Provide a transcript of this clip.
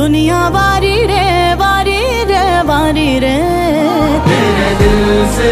दुनिया बारी रे बारी रे बारी रे। तेरे दिल से